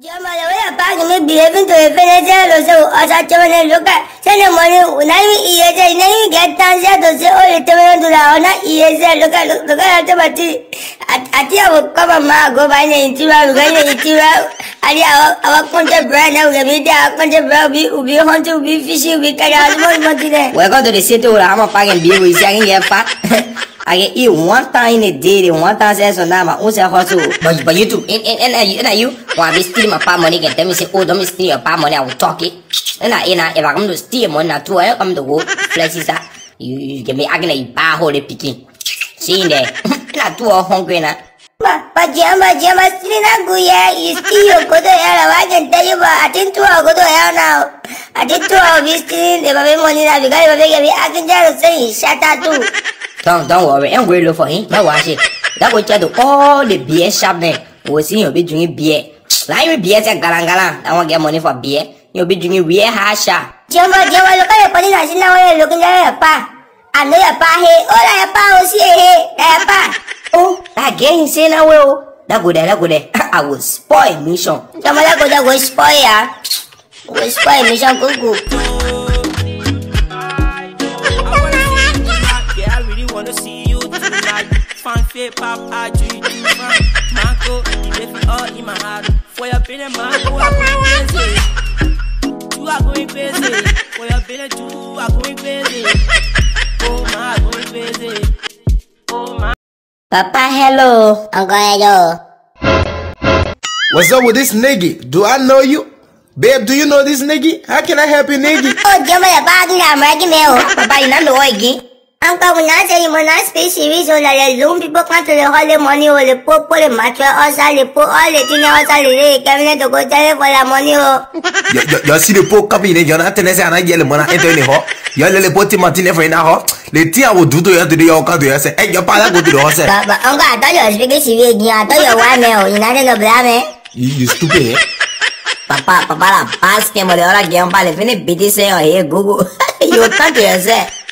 జమలవయ behaving to ఎఫెనేజాలో సో అసాధ్యమైన లోక సరే మరియు ఉన్నాయి ఈ ఏజా ఇన్నీ గెట్టాన్సే దొసే ఓ ఎత్తమైన దురావన ఈ ఏజా లోక లోక అంటే బట్టి అతి ఒక్క బొమ్మ గోబాయిన ఇంటివాడు గైన ఇంటివాడు అది అవక్కుంటే బ్రాండ్ అవుగా బీటి అవక్కుంటే బ్రా బి ఉబి హొంచు ఉబి ఫిషి ఉబి కడాలి మొదలే వెల్కమ్ టు ది సిటీ రామ పాగన్ బి ఉసియాగింగ్ ఎప్ప our our to all to a. I get eat one time in a day, one time says on that, my own self also. But, but you too, and, and, and, and, and you, when I be stealing my palm money, get them say, oh, don't be stealing your palm money, I will talk it. And I, and I, if I come to steal money, now too, I come to go, flex is that. You, you get me acting like you buy hole picking. See in there. Not too hungry now. But Jama Jama still not good yeah you still you go to hell I can tell you but I think two I go to hell now I two I be stealing the baby money now because the baby I can just say shut up too Don't, don't worry, I'm look for him. No worry. That will tell to all the beer shop there. We'll see you'll be drinking beer. Like with beer, say galang galang. I won't get money for beer. You'll be drinking beer hasha. Jama Jama look at the body now now we're looking at your pa I know your pa hey oh your pa oh see hey your pa Oh, that girl insane now, well. That go there, that go there. I will spoil mission. Jama that go that go spoil ya Go spoil mission go go Fan fit pop, I do you too fine. Marco, you make me all in my heart. For your penny, Marco, I'm going crazy. You are going crazy. For your penny, you are going crazy. Oh my, going crazy. Oh my. Papa, hello. Uncle hello What's up with this nigga? Do I know you? Babe, do you know this nigga? How can I help you, nigga? Oh Jama the bag now I'm ready me oh Papa, you not know again. And when I tell you, when I speak series, so that the loom people come to the hall, the money, or the poor, poor, the matcha, also the poor, all the thing, also the day, cabinet to go tell for the money, oh. You see the poor coming in, you're not telling us, and I get the money, into any hole. You're the poor team, Martin, a hole. the thing I would do to you today, I'll come to I say, hey, your father go to the house. But, uncle, I thought you were speaking series again, I thought you were one male, you're not in the black, man. You stupid, eh? Papa, papa, la passe que me le hora que on parle, fini piti se, oye, gugu. You talk to yourself.